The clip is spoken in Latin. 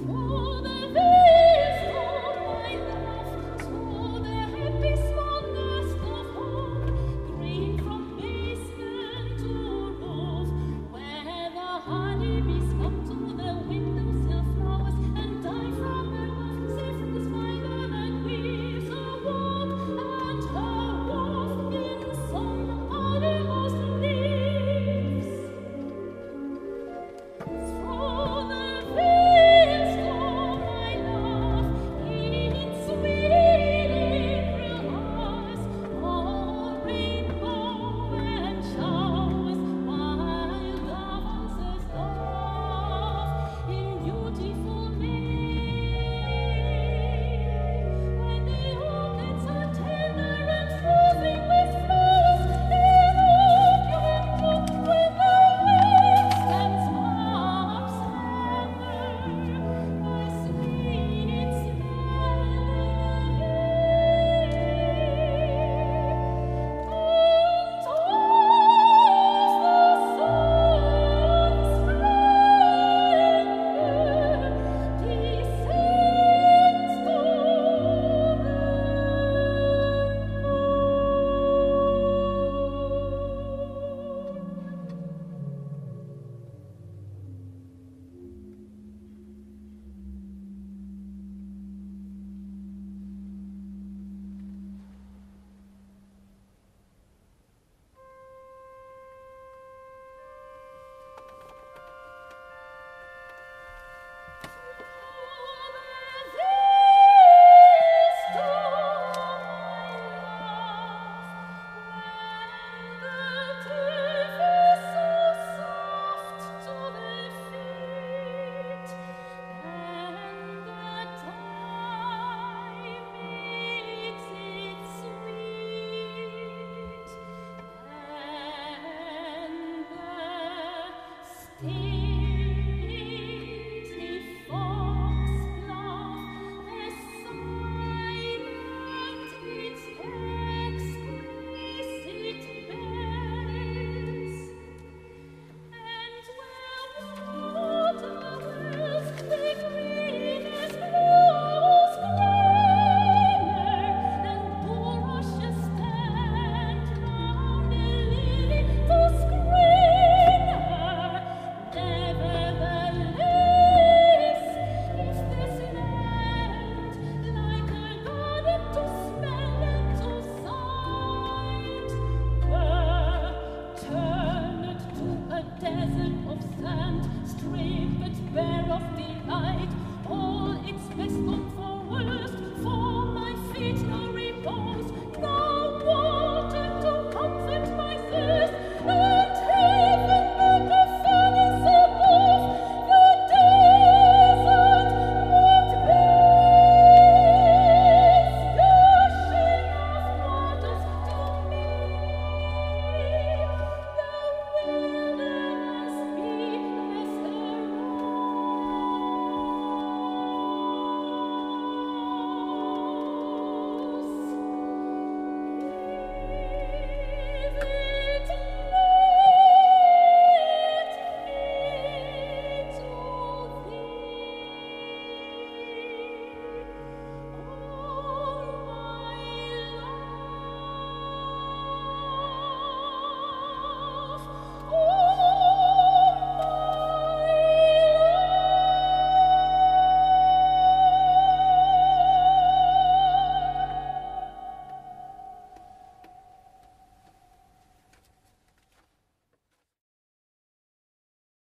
Oh, of sand, straight but bare of delight.